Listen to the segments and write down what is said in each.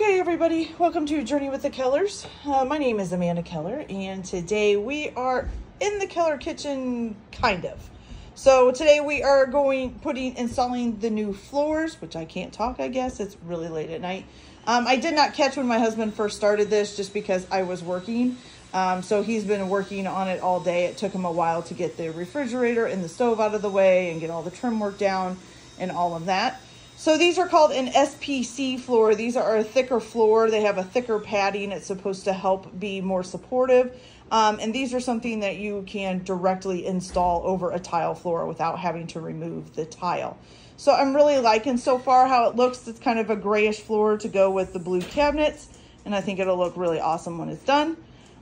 Okay, everybody, welcome to Journey with the Kellers. Uh, my name is Amanda Keller, and today we are in the Keller kitchen, kind of. So today we are going, putting, installing the new floors, which I can't talk, I guess. It's really late at night. Um, I did not catch when my husband first started this just because I was working. Um, so he's been working on it all day. It took him a while to get the refrigerator and the stove out of the way and get all the trim work down and all of that. So these are called an SPC floor. These are a thicker floor. They have a thicker padding. It's supposed to help be more supportive. Um, and these are something that you can directly install over a tile floor without having to remove the tile. So I'm really liking so far how it looks. It's kind of a grayish floor to go with the blue cabinets. And I think it'll look really awesome when it's done.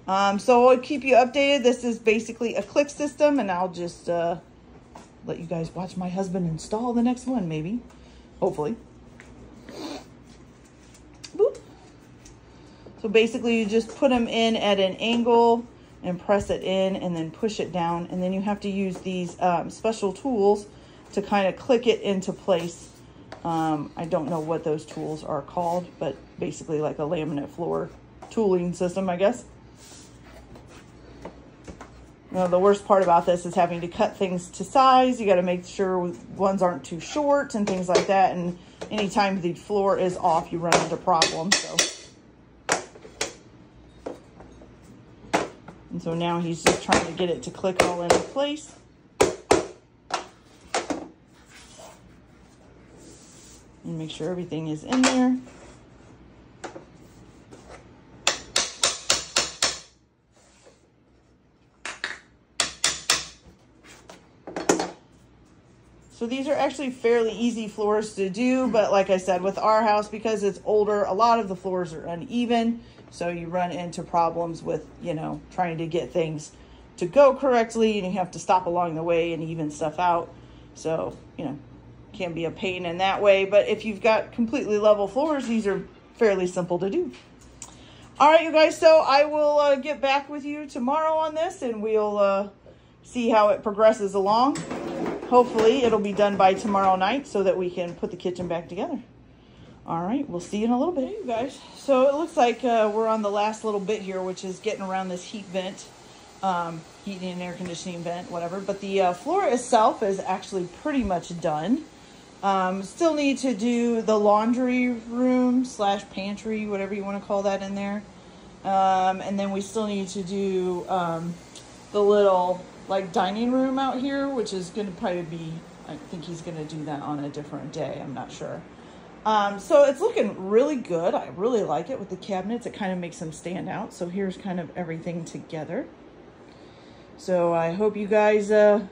Um, so I'll keep you updated. This is basically a click system and I'll just uh, let you guys watch my husband install the next one maybe hopefully. Boop. So basically you just put them in at an angle and press it in and then push it down. And then you have to use these um, special tools to kind of click it into place. Um, I don't know what those tools are called, but basically like a laminate floor tooling system, I guess. Now, the worst part about this is having to cut things to size. You got to make sure ones aren't too short and things like that. And anytime the floor is off, you run into problems. So. And so now he's just trying to get it to click all into place. And make sure everything is in there. So these are actually fairly easy floors to do, but like I said, with our house, because it's older, a lot of the floors are uneven. So you run into problems with, you know, trying to get things to go correctly and you have to stop along the way and even stuff out. So, you know, can be a pain in that way. But if you've got completely level floors, these are fairly simple to do. All right, you guys, so I will uh, get back with you tomorrow on this and we'll uh, see how it progresses along hopefully it'll be done by tomorrow night so that we can put the kitchen back together. All right, we'll see you in a little bit, you guys. So it looks like uh, we're on the last little bit here, which is getting around this heat vent, um, heating and air conditioning vent, whatever. But the uh, floor itself is actually pretty much done. Um, still need to do the laundry room slash pantry, whatever you want to call that in there. Um, and then we still need to do um, the little like dining room out here, which is going to probably be, I think he's going to do that on a different day. I'm not sure. Um, so it's looking really good. I really like it with the cabinets. It kind of makes them stand out. So here's kind of everything together. So I hope you guys uh,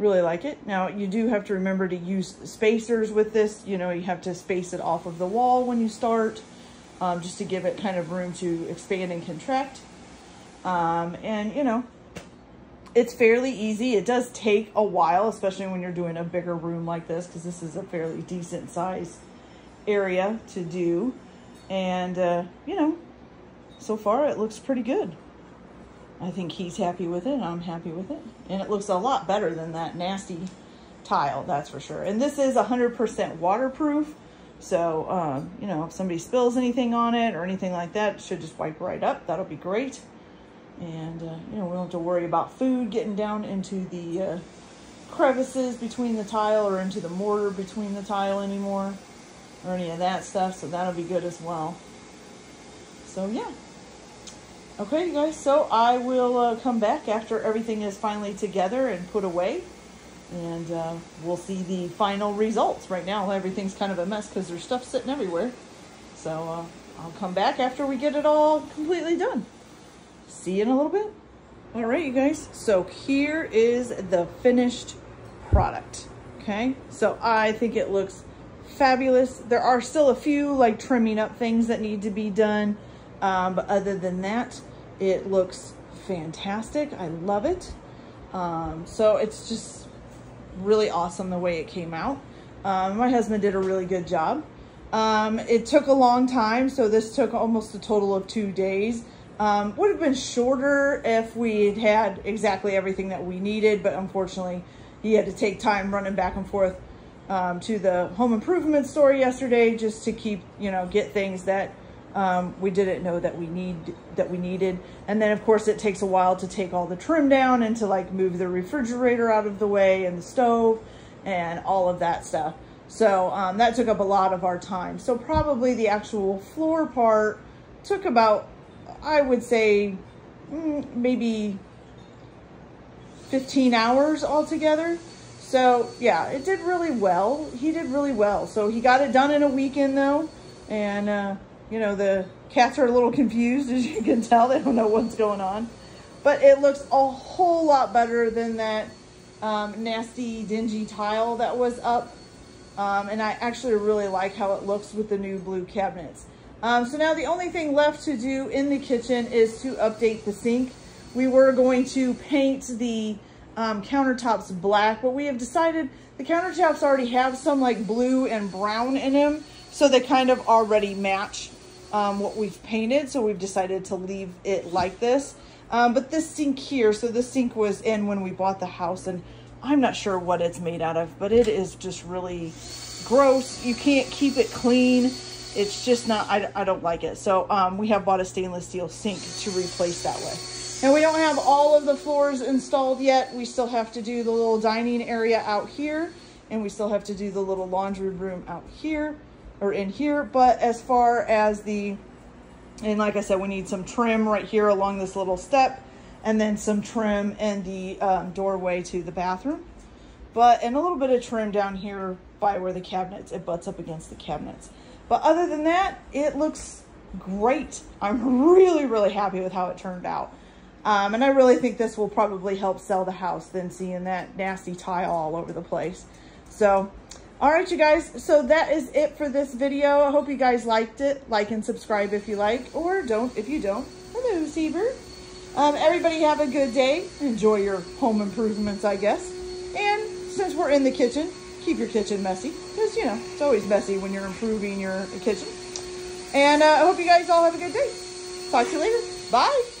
really like it. Now you do have to remember to use spacers with this. You know, you have to space it off of the wall when you start um, just to give it kind of room to expand and contract. Um, and, you know, it's fairly easy. It does take a while, especially when you're doing a bigger room like this, because this is a fairly decent size area to do. And, uh, you know, so far it looks pretty good. I think he's happy with it. I'm happy with it. And it looks a lot better than that nasty tile, that's for sure. And this is 100% waterproof. So, um, you know, if somebody spills anything on it or anything like that, it should just wipe right up. That'll be great. And, uh, you know, we don't have to worry about food getting down into the uh, crevices between the tile or into the mortar between the tile anymore or any of that stuff. So that'll be good as well. So, yeah. Okay, you guys, so I will uh, come back after everything is finally together and put away. And uh, we'll see the final results. Right now, everything's kind of a mess because there's stuff sitting everywhere. So uh, I'll come back after we get it all completely done see you in a little bit. All right, you guys. So here is the finished product. Okay. So I think it looks fabulous. There are still a few like trimming up things that need to be done. Um, but other than that, it looks fantastic. I love it. Um, so it's just really awesome the way it came out. Um, my husband did a really good job. Um, it took a long time. So this took almost a total of two days. Um, would have been shorter if we had had exactly everything that we needed, but unfortunately he had to take time running back and forth um, to the home improvement store yesterday just to keep, you know, get things that um, we didn't know that we need that we needed. And then of course it takes a while to take all the trim down and to like move the refrigerator out of the way and the stove and all of that stuff. So um, that took up a lot of our time. So probably the actual floor part took about, I would say, mm, maybe 15 hours altogether. So yeah, it did really well. He did really well. So he got it done in a weekend though. And, uh, you know, the cats are a little confused as you can tell. They don't know what's going on. But it looks a whole lot better than that um, nasty, dingy tile that was up. Um, and I actually really like how it looks with the new blue cabinets. Um, so now the only thing left to do in the kitchen is to update the sink. We were going to paint the um, countertops black, but we have decided the countertops already have some like blue and brown in them. So they kind of already match um, what we've painted. So we've decided to leave it like this. Um, but this sink here, so this sink was in when we bought the house and I'm not sure what it's made out of, but it is just really gross. You can't keep it clean. It's just not, I, I don't like it. So um, we have bought a stainless steel sink to replace that way. And we don't have all of the floors installed yet. We still have to do the little dining area out here. And we still have to do the little laundry room out here or in here. But as far as the and like I said, we need some trim right here along this little step and then some trim in the um, doorway to the bathroom. But, and a little bit of trim down here by where the cabinets, it butts up against the cabinets. But other than that, it looks great. I'm really, really happy with how it turned out. Um, and I really think this will probably help sell the house than seeing that nasty tile all over the place. So all right, you guys, so that is it for this video. I hope you guys liked it. Like and subscribe if you like, or don't if you don't. Hello, Seabird. Um, everybody have a good day. Enjoy your home improvements, I guess. And since we're in the kitchen, keep your kitchen messy. Because, you know, it's always messy when you're improving your kitchen. And uh, I hope you guys all have a good day. Talk to you later. Bye.